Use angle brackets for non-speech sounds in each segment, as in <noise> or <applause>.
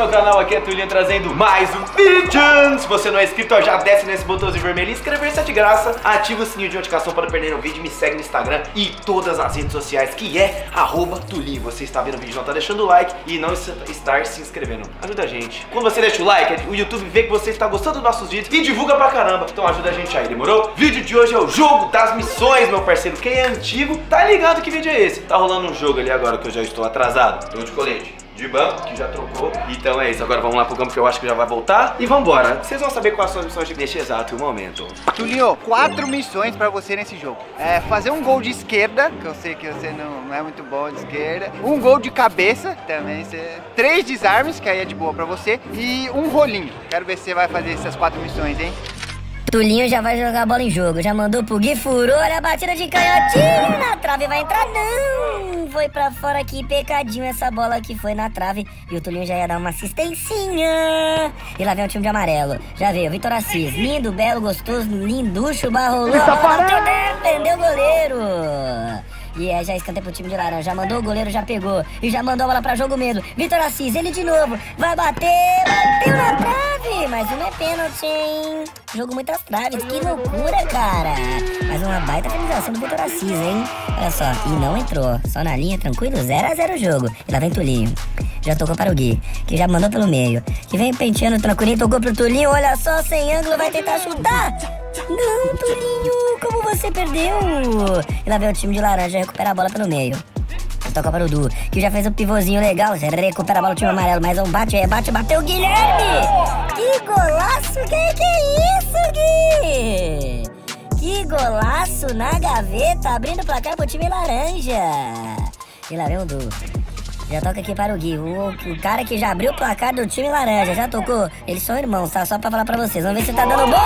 meu canal, aqui é Tulinho trazendo mais um vídeo. Se você não é inscrito, já desce nesse botãozinho vermelho inscrever-se é de graça. Ativa o sininho de notificação para não perder o vídeo. Me segue no Instagram e todas as redes sociais, que é arroba Tulinho. Você está vendo o vídeo, não está deixando o like e não estar se inscrevendo. Ajuda a gente. Quando você deixa o like, o YouTube vê que você está gostando dos nossos vídeos e divulga pra caramba. Então ajuda a gente aí, demorou? Vídeo de hoje é o jogo das missões, meu parceiro. Quem é antigo, tá ligado que vídeo é esse. Tá rolando um jogo ali agora que eu já estou atrasado. Tô de colete de banco, que já trocou. Então é isso, agora vamos lá pro campo que eu acho que já vai voltar. E vambora. Vocês vão saber quais são as missões neste exato momento. Tulinho, quatro missões pra você nesse jogo. É fazer um gol de esquerda, que eu sei que você não, não é muito bom de esquerda. Um gol de cabeça, também. Você... Três desarmes, que aí é de boa pra você. E um rolinho. Quero ver se você vai fazer essas quatro missões, hein? Tulinho já vai jogar a bola em jogo. Já mandou pro Gui, furou, olha a batida de canhotinho. Na trave vai entrar, não. Foi pra fora aqui, pecadinho essa bola que foi na trave. E o Tulinho já ia dar uma assistencinha. E lá vem o time de amarelo. Já veio, Vitor Assis. Lindo, belo, gostoso, linducho, barrolou. Prendeu o goleiro. E é, já escanteio pro time de laranja. Já mandou o goleiro, já pegou. E já mandou a bola pra jogo mesmo. Vitor Assis, ele de novo. Vai bater. Bateu na trave. Mas uma é pênalti, hein? Jogo muitas traves. Que loucura, cara. Mais uma baita finalização do Vitor Assis, hein? Olha só. E não entrou. Só na linha, tranquilo. 0x0 o jogo. E lá vem Tulinho. Já tocou para o Gui, que já mandou pelo meio. Que vem penteando tranquilinho, tocou pro Tulinho. Olha só, sem ângulo, vai tentar chutar. Não, Tulinho, como você perdeu? E lá vem o time de laranja recuperar a bola pelo meio. Toca para o Du, que já fez um pivôzinho legal. Recupera a bola, o time amarelo. Mais um bate, rebate, bateu o Guilherme! Que golaço! Que que é isso, Gui? Que golaço na gaveta, abrindo o placar pro time laranja. E lá vem o Du. Já toca aqui para o Gui. O, o, cara que já abriu o placar do time laranja. Já tocou. Eles são irmãos, tá? Só pra falar pra vocês. Vamos ver se tá dando bom.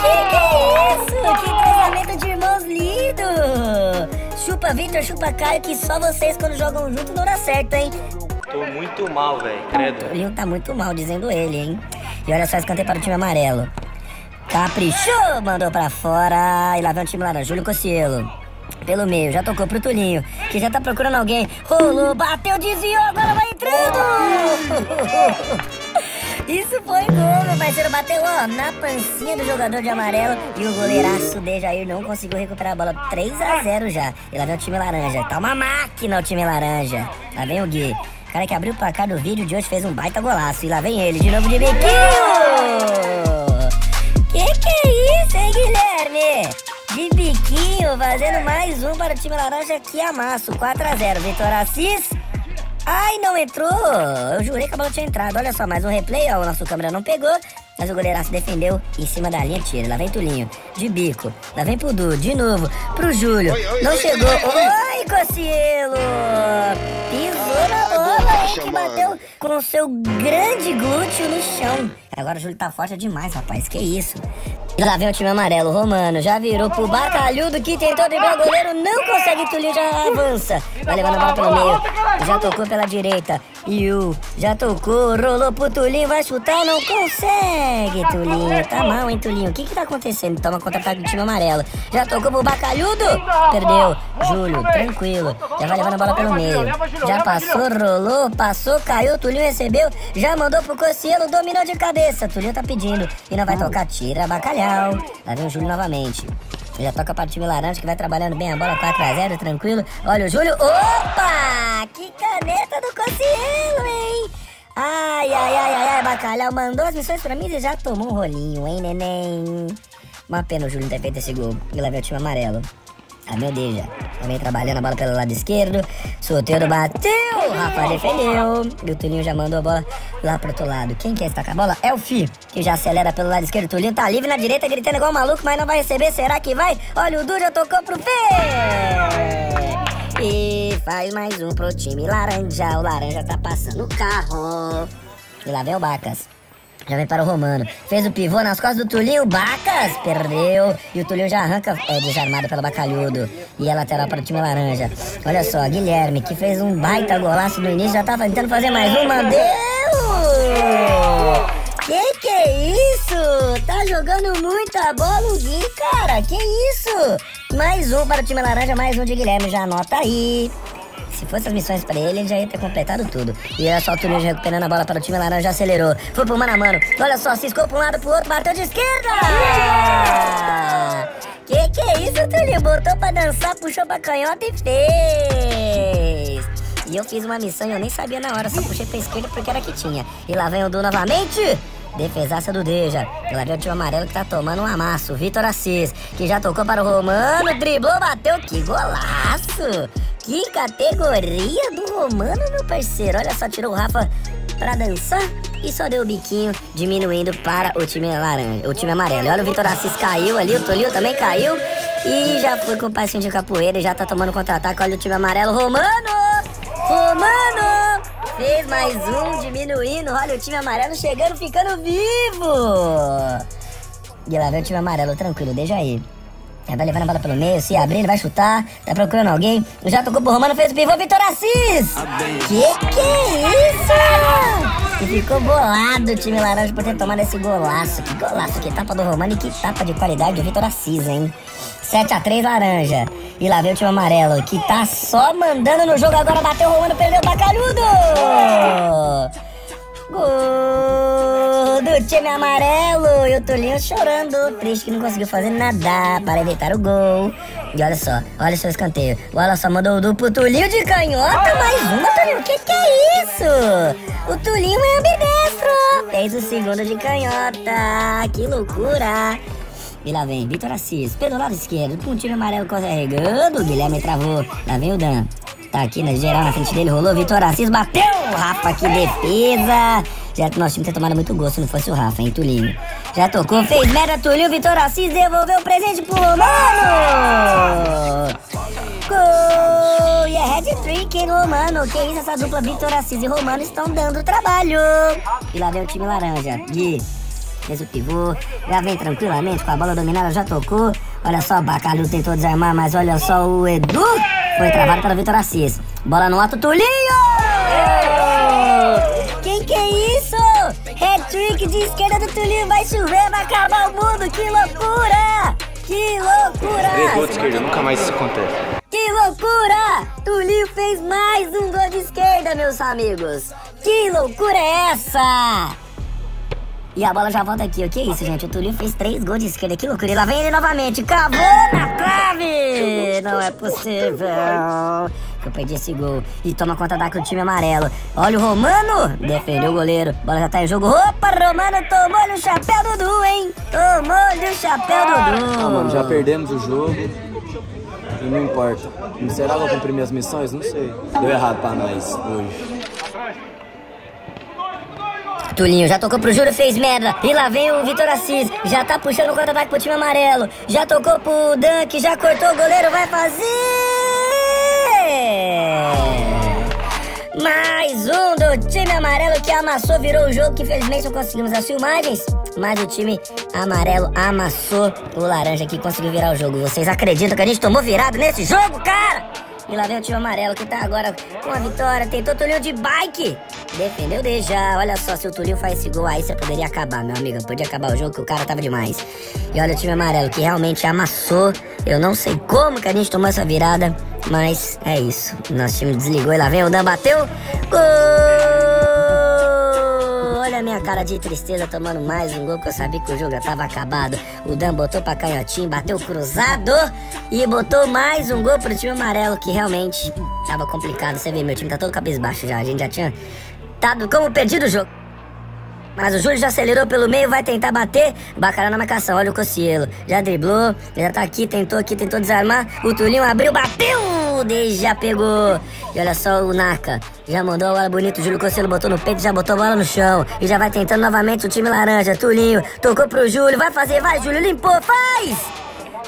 Que que é isso? Que casamento de irmãos lindo. Chupa Victor, chupa Caio, que só vocês quando jogam junto não dá certo, hein? Tô muito mal, velho. Credo. O Leon tá muito mal, dizendo ele, hein? E olha só, escantei para o time amarelo. Caprichou, mandou pra fora. E lá vem o time laranja. Júlio Cossielo pelo meio, já tocou pro Tulinho, que já tá procurando alguém. Rolou, bateu, desviou, agora vai entrando! <laughs> Isso foi gol, meu parceiro. Bateu, ó, na pancinha do jogador de amarelo. E o goleiraço de Jair não conseguiu recuperar a bola. 3 a 0 já. E lá vem o time laranja. Tá uma máquina o time laranja. Lá vem o Gui. O cara que abriu o placar do vídeo de hoje fez um baita golaço. E lá vem ele, de novo de biquinho! Que que é isso, hein, Guilherme? De biquinho, fazendo mais um para o time laranja que amasso. 4x0. Vitor Assis. Ai, não entrou. Eu jurei que a bola tinha entrado. Olha só, mais um replay. Ó, o nosso câmera não pegou. Mas o goleiraço defendeu em cima da linha, tira. Lá vem Tulinho, de bico. Lá vem pro Du, de novo. Pro Júlio. Oi, oi, não oi, chegou. Oi, Cocielo. Pisou na bola, hein, que bateu com o seu grande glúteo no chão. Agora o Júlio tá forte demais, rapaz. Que isso. E lá vem o time amarelo, Romano. Já virou pro Bacalhudo que tentou driblar o goleiro. Não consegue, Tulinho já avança. Vai levando a bola pelo meio. Já tocou pela direita. E o já tocou, rolou pro Tulinho. Vai chutar, não consegue, Tulinho. Tá mal, hein, Tulinho. O que que tá acontecendo? Toma contra-ataque do time amarelo. Já tocou pro Bacalhudo. Perdeu. Júlio, tranquilo. Já vai levando a bola pelo meio. Já passou, rolou, passou, caiu. Tulinho recebeu. Já mandou pro Cocielo, dominou de cabeça. Tulinho tá pedindo. E não vai tocar, tira bacalhau. Lá vem o Júlio novamente. Já toca para o time laranja que vai trabalhando bem a bola 4x0, tranquilo. Olha o Júlio. Opa! Que caneta do Cocielo, hein? Ai, ai, ai, ai, ai, bacalhau. Mandou as missões pra mim e já tomou um rolinho, hein, neném? Uma pena o Júlio ter feito esse gol. E lá vem o time amarelo. Ah, meu Deus, já. Também trabalhando a bola pelo lado esquerdo. Soteiro bateu. Rafa defendeu. E o Tulinho já mandou a bola lá pro outro lado. Quem quer estar com a bola? É o Fi, que já acelera pelo lado esquerdo. O Tulinho tá livre na direita, gritando igual um maluco, mas não vai receber. Será que vai? Olha, o Du já tocou pro pé. E faz mais um pro time laranja. O laranja tá passando o carro. E lá vem o Bacas. Já vem para o Romano. Fez o pivô nas costas do Tulinho. Bacas perdeu. E o Tulinho já arranca. É desarmado pelo Bacalhudo. E é lateral para o time laranja. Olha só, Guilherme, que fez um baita golaço no início. Já tava tentando fazer mais uma. Deu! Que que é isso? Tá jogando muita bola o Gui, cara. Que isso? Mais um para o time laranja, mais um de Guilherme. Já anota aí. Se fosse as missões pra ele, ele já ia ter completado tudo. E olha só o Tulinho recuperando a bola para o time laranja, acelerou. Foi pro mano a mano. Olha só, ciscou pra um lado, pro outro, bateu de esquerda! Que que é isso, Tulinho? Botou pra dançar, puxou pra canhota e fez! E eu fiz uma missão e eu nem sabia na hora, só puxei pra esquerda porque era que tinha. E lá vem o Du novamente! Defesaça do Deja. Vem o time amarelo que tá tomando um amasso. Vitor Assis, que já tocou para o Romano, driblou, bateu. Que golaço! Que categoria do Romano, meu parceiro. Olha só, tirou o Rafa pra dançar e só deu o biquinho, diminuindo para o time laranja, o time amarelo. Olha, o Vitor Assis caiu ali, o Tolinho também caiu. E já foi com o passinho de capoeira e já tá tomando contra-ataque. Olha o time amarelo, Romano! Romano! Fez mais um, diminuindo. Olha o time amarelo chegando, ficando vivo. E lá vem o time amarelo, tranquilo, deixa aí. Ele vai levando a bola pelo meio, se abrir, ele vai chutar. Tá procurando alguém. Já tocou pro Romano, fez o pivô, Vitor Assis! Que que é isso? E ficou bolado o time laranja por ter tomado esse golaço. Que golaço, que tapa do Romano e que tapa de qualidade do Vitor Assis, hein? 7x3 laranja. E lá vem o time amarelo, que tá só mandando no jogo. Agora bateu o Romano, perdeu o Bacalhudo! Gol time amarelo. E o Tulinho chorando, triste que não conseguiu fazer nada para evitar o gol. E olha só, olha o seu escanteio. Olha só, mandou o duplo Tulinho de canhota. Mais uma, Tulinho. O que, que é isso? O Tulinho é ambidestro. Fez o segundo de canhota. Que loucura. E lá vem Vitor Assis, pelo lado esquerdo, com o time amarelo carregando. O Guilherme travou. Lá vem o Dan. Tá aqui na geral, na frente dele, rolou. Vitor Assis bateu. Rafa, que defesa. Já que nosso time ter tomado muito gosto não fosse o Rafa, hein, Tulinho. Já tocou, fez merda, Tulinho. Vitor Assis devolveu o presente pro Romano. Gol! E é head trick, hein, Romano. Que isso, essa dupla Vitor Assis e Romano estão dando trabalho. E lá vem o time laranja. Gui fez o pivô, já vem tranquilamente com a bola dominada, já tocou. Olha só, Bacalhau tentou desarmar, mas olha só o Edu foi travado pelo Vitor Assis. Bola no alto, Tulinho! Hat-trick de esquerda do Tulinho, vai chover, vai acabar o mundo, que loucura! Que loucura! Três gols de esquerda, nunca mais isso acontece. Que loucura! Tulinho fez mais um gol de esquerda, meus amigos! Que loucura é essa? E a bola já volta aqui, o que é isso, gente? O Tulinho fez três gols de esquerda, que loucura. E lá vem ele novamente, cavou na trave! Não é possível. Eu perdi esse gol. E toma conta da com o time amarelo. Olha o Romano, defendeu o goleiro. Bola já tá em jogo. Opa, Romano tomou-lhe o chapéu do Du, hein? Tomou-lhe o chapéu do Du. Ah, mano, já perdemos o jogo. E não importa. Será que eu cumpri minhas missões? Não sei. Deu errado pra nós hoje. Tulinho já tocou pro Júlio, fez merda. E lá vem o Vitor Assis. Já tá puxando o contra-ataque pro time amarelo. Já tocou pro que já cortou o goleiro. Vai fazer. Mais um do time amarelo que amassou, virou o jogo que infelizmente não conseguimos as filmagens. Mas o time amarelo amassou o laranja que conseguiu virar o jogo. Vocês acreditam que a gente tomou virado nesse jogo, cara? E lá vem o time amarelo que tá agora com a vitória. Tentou Tulinho de bike. Defendeu Deja. Olha só, se o Tulinho faz esse gol aí, você poderia acabar, meu amigo. Podia acabar o jogo que o cara tava demais. E olha o time amarelo que realmente amassou. Eu não sei como que a gente tomou essa virada. Mas é isso. Nosso time desligou e lá vem o Dan bateu. Gol! Minha cara de tristeza tomando mais um gol que eu sabia que o jogo já tava acabado. O Dan botou pra canhotinho, bateu cruzado e botou mais um gol pro time amarelo que realmente tava complicado. Você vê, meu time tá todo cabisbaixo já. A gente já tinha dado como perdido o jogo. Mas o Júlio já acelerou pelo meio, vai tentar bater. Bacará na marcação, olha o Cocielo. Já driblou, já tá aqui, tentou aqui, tentou desarmar. O Tulinho abriu, bateu! Desde já pegou. E olha só o Naka. Já mandou a bola bonita, o Júlio Cocielo botou no peito, já botou a bola no chão. E já vai tentando novamente o time laranja. Tulinho, tocou pro Júlio, vai fazer, vai, Júlio, limpou, faz!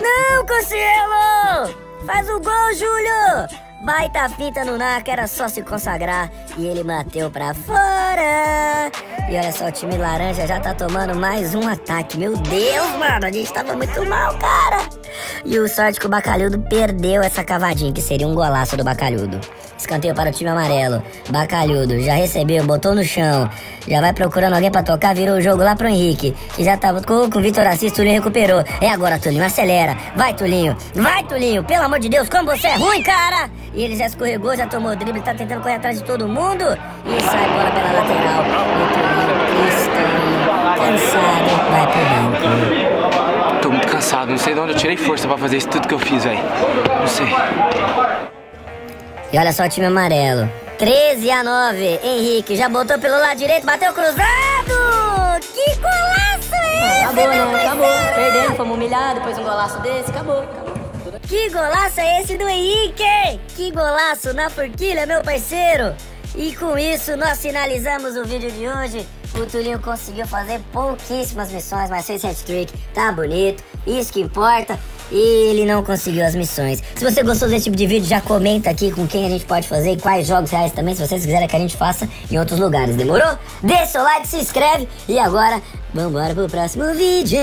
Não, Cocielo! Faz o gol, Júlio! Baita fita no Naka, era só se consagrar. E ele bateu pra fora. E olha só, o time laranja já tá tomando mais um ataque. Meu Deus, mano, a gente tava muito mal, cara. E o sorte que o Bacalhudo perdeu essa cavadinha, que seria um golaço do Bacalhudo. Escanteio para o time amarelo. Bacalhudo já recebeu, botou no chão. Já vai procurando alguém pra tocar, virou o jogo lá pro Henrique. Que já tava com, com o Vitor Assis, Tulinho recuperou. É agora, Tulinho, acelera. Vai, Tulinho. Vai, Tulinho. Pelo amor de Deus, como você é ruim, cara. E ele já escorregou, já tomou drible, tá tentando correr atrás de todo mundo. E sai bola pela lateral. O Tulinho, cansado, vai pro banco. Tô muito cansado, não sei de onde eu tirei força pra fazer isso tudo que eu fiz, velho. Não sei. E olha só o time amarelo. 13 a 9. Henrique já botou pelo lado direito, bateu cruzado! Que golaço é esse? Acabou, né? Acabou. Perdendo, fomos humilhados, depois um golaço desse, acabou, acabou. Que golaço é esse do Henrique? Que golaço na forquilha, meu parceiro! E com isso, nós finalizamos o vídeo de hoje. O Tulinho conseguiu fazer pouquíssimas missões, mas fez hat-trick, tá bonito, isso que importa. E ele não conseguiu as missões. Se você gostou desse tipo de vídeo, já comenta aqui com quem a gente pode fazer e quais jogos reais também, se vocês quiserem que a gente faça em outros lugares, demorou? Deixa o like, se inscreve e agora, vambora pro próximo vídeo.